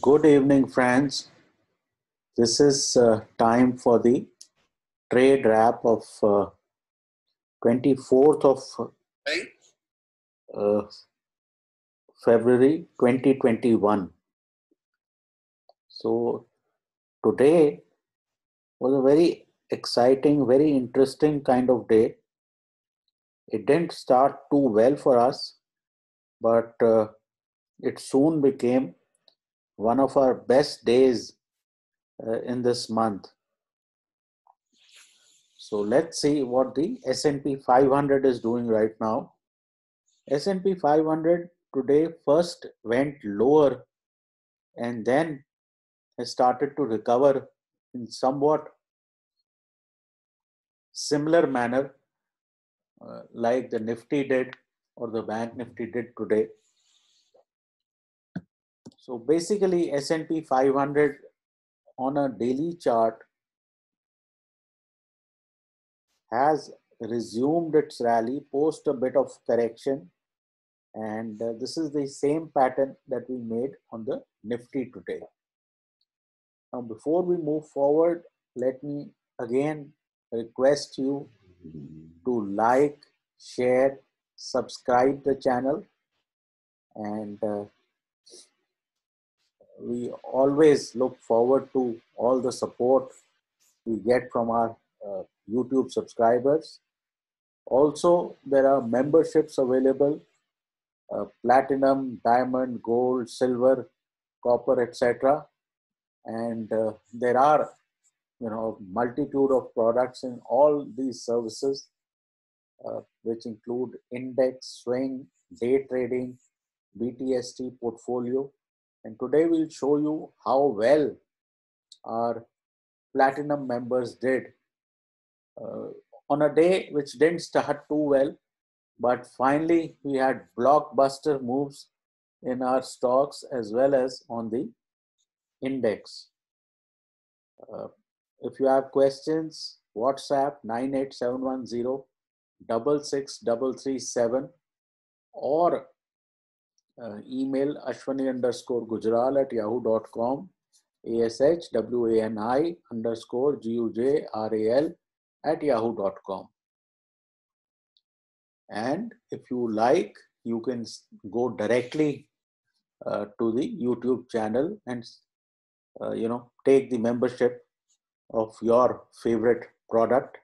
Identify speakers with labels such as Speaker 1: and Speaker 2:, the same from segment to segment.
Speaker 1: Good evening, friends. This is uh, time for the trade wrap of uh, 24th of uh, February 2021. So, today was a very exciting, very interesting kind of day. It didn't start too well for us, but uh, it soon became one of our best days uh, in this month. So let's see what the S&P 500 is doing right now. S&P 500 today first went lower and then has started to recover in somewhat similar manner uh, like the Nifty did or the Bank Nifty did today. So basically S&P 500 on a daily chart has resumed its rally post a bit of correction and uh, this is the same pattern that we made on the Nifty today. Now before we move forward, let me again request you to like, share, subscribe the channel and uh, we always look forward to all the support we get from our uh, YouTube subscribers. Also, there are memberships available uh, platinum, diamond, gold, silver, copper, etc. And uh, there are, you know, multitude of products in all these services, uh, which include index, swing, day trading, BTST portfolio, and today we'll show you how well our platinum members did uh, on a day which didn't start too well, but finally we had blockbuster moves in our stocks as well as on the index. Uh, if you have questions, WhatsApp 98710 66337 or uh, email ashwani underscore gujral at yahoo.com ashwani underscore gujral at yahoo.com and if you like you can go directly uh, to the youtube channel and uh, you know take the membership of your favorite product.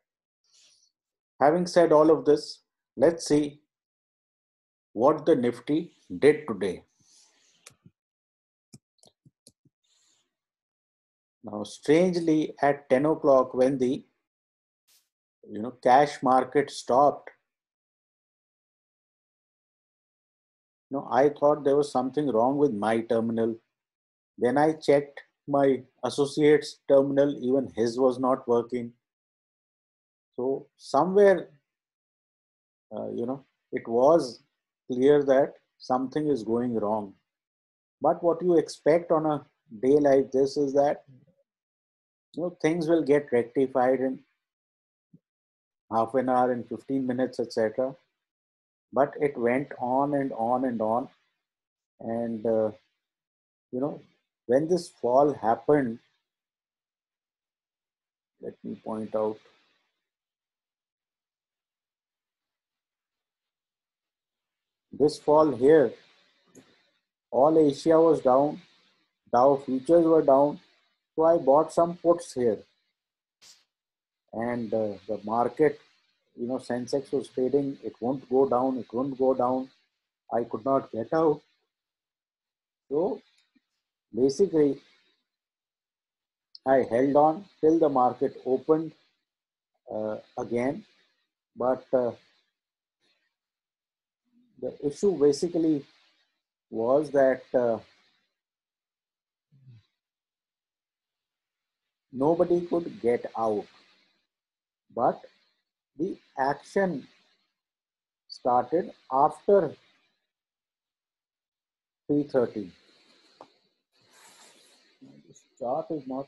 Speaker 1: Having said all of this let's see what the Nifty did today. Now, strangely, at 10 o'clock, when the you know cash market stopped, you know, I thought there was something wrong with my terminal. Then I checked my associate's terminal; even his was not working. So somewhere, uh, you know, it was clear that something is going wrong. But what you expect on a day like this is that you know things will get rectified in half an hour in 15 minutes etc but it went on and on and on and uh, you know when this fall happened let me point out This fall here, all Asia was down, Dow futures were down, so I bought some puts here. And uh, the market, you know, Sensex was trading, it won't go down, it won't go down. I could not get out. So basically, I held on till the market opened uh, again, but uh, the issue basically was that uh, nobody could get out. But the action started after 3.30 this chart is not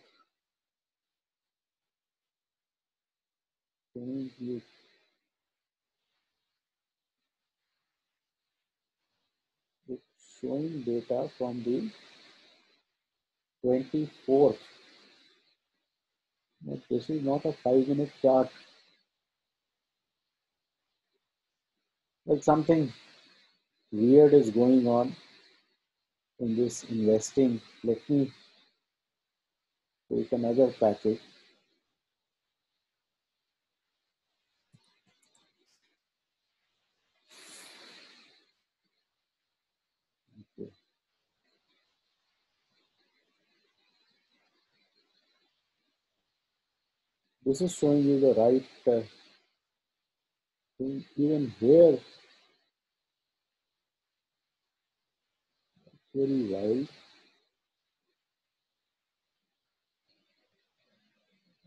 Speaker 1: showing data from the 24th. But this is not a five minute chart. Well, something weird is going on in this investing. Let me take another package. This is showing you the right uh, thing. Even here, very wild.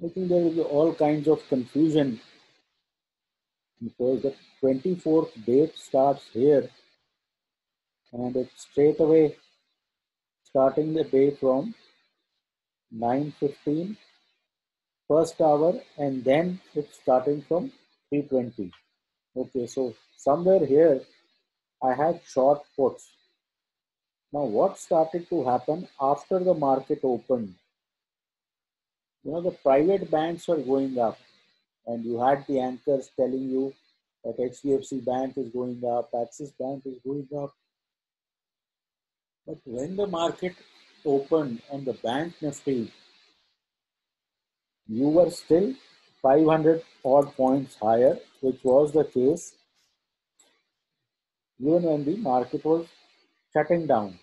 Speaker 1: I think there will be all kinds of confusion because the 24th date starts here and it's straight away starting the day from 9.15 first hour and then it's starting from 3.20 okay so somewhere here I had short puts now what started to happen after the market opened? You know the private banks were going up and you had the anchors telling you that HDFC Bank is going up, Axis Bank is going up. But when the market opened on the bank nifty, you were still 500 odd points higher, which was the case even when the market was shutting down.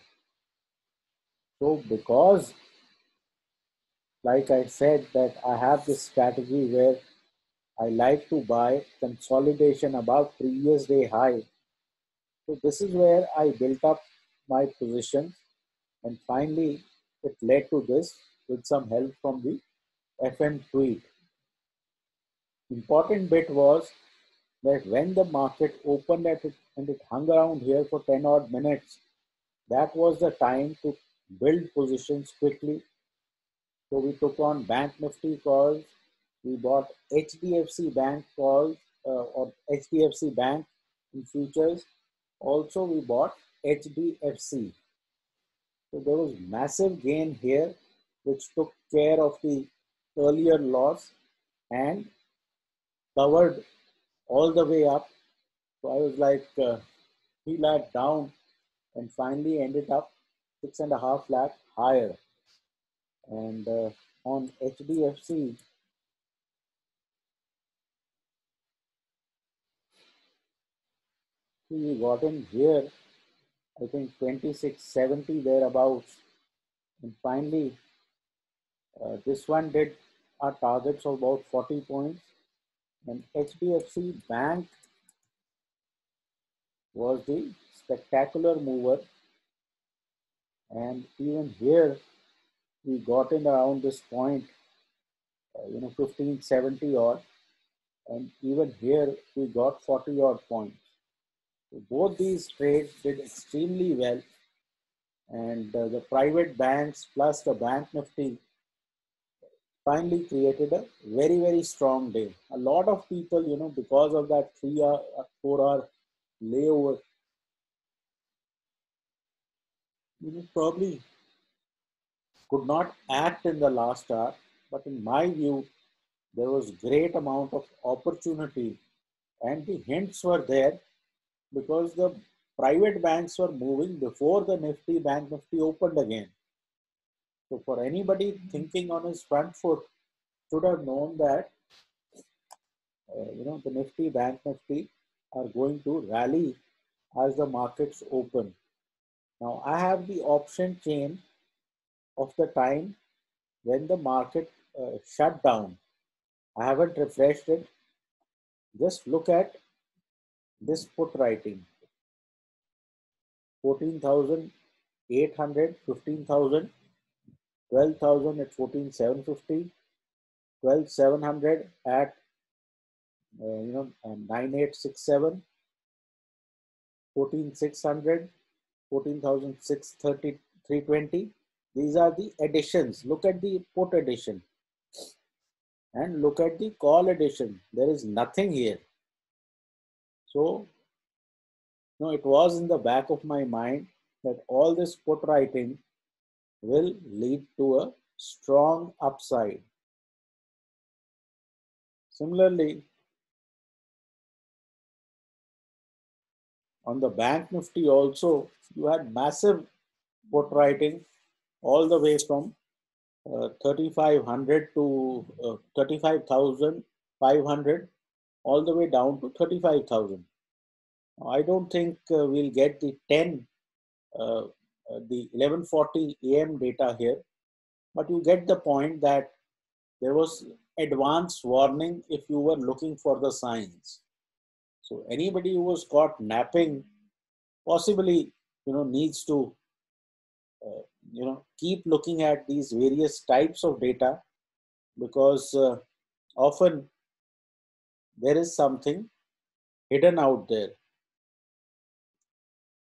Speaker 1: So because like I said that I have this strategy where I like to buy consolidation above previous day high. So this is where I built up my position and finally it led to this with some help from the FM tweet. Important bit was that when the market opened at it and it hung around here for 10 odd minutes, that was the time to build positions quickly. So we took on Bank Nifty calls we bought HDFC Bank calls uh, or HDFC Bank in futures. Also, we bought HDFC. So there was massive gain here, which took care of the earlier loss and covered all the way up. So I was like uh, three lakh down and finally ended up six and a half lakh higher. And uh, on HDFC, we got in here, I think 2670 thereabouts. And finally, uh, this one did our targets of about 40 points. And HDFC Bank was the spectacular mover. And even here, we got in around this point, uh, you know, 1570 odd. And even here, we got 40 odd points. So both these trades did extremely well. And uh, the private banks plus the bank nifty finally created a very, very strong day. A lot of people, you know, because of that three hour, uh, four hour layover, you know, probably could not act in the last hour. But in my view, there was great amount of opportunity and the hints were there because the private banks were moving before the Nifty Bank Nifty opened again. So for anybody thinking on his front foot, should have known that uh, you know the Nifty Bank Nifty are going to rally as the markets open. Now I have the option chain of the time when the market uh, shut down. I haven't refreshed it. Just look at this put writing 14,800, 15,000, 12,000 at 14,750, 12,700 at uh, you know uh, 9867, 14,600, 14,630, 320. These are the additions. Look at the put addition and look at the call addition. There is nothing here. So, no, it was in the back of my mind that all this put writing will lead to a strong upside. Similarly, on the bank nifty also, you had massive put writing all the way from uh, 3500 to uh, 35,500 all the way down to 35,000. I don't think uh, we'll get the 10, uh, the 1140 AM data here, but you get the point that there was advance warning if you were looking for the signs. So anybody who was caught napping possibly, you know, needs to, uh, you know, keep looking at these various types of data because uh, often there is something hidden out there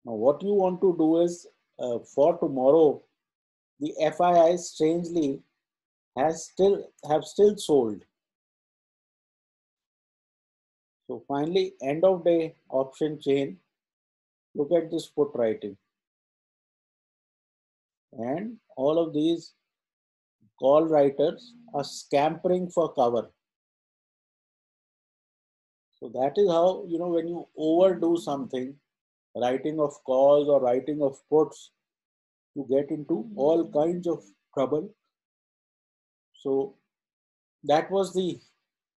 Speaker 1: now, what you want to do is uh, for tomorrow, the FII strangely has still have still sold. So finally, end of day option chain. Look at this put writing. And all of these call writers are scampering for cover. So that is how, you know, when you overdo something, writing of calls or writing of puts, you get into all kinds of trouble. So that was the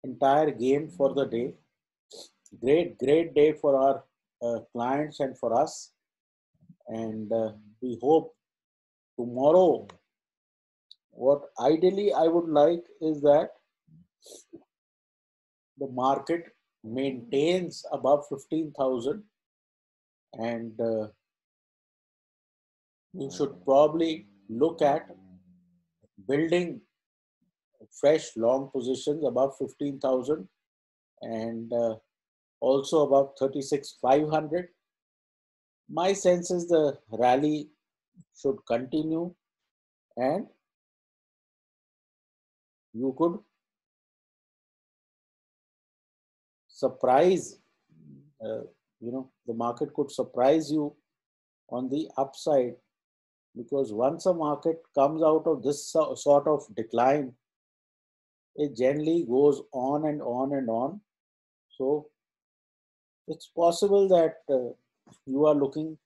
Speaker 1: entire game for the day. Great, great day for our uh, clients and for us. And uh, we hope tomorrow, what ideally I would like is that the market maintains above 15,000 and uh, you should probably look at building fresh long positions above 15,000 and uh, also above 36,500. My sense is the rally should continue and you could surprise uh, you know the market could surprise you on the upside because once a market comes out of this sort of decline it generally goes on and on and on. So it's possible that uh, you are looking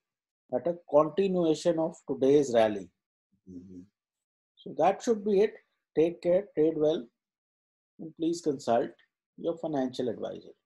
Speaker 1: at a continuation of today's rally. Mm-hmm. so that should be it. Take care trade well and please consult your financial advisor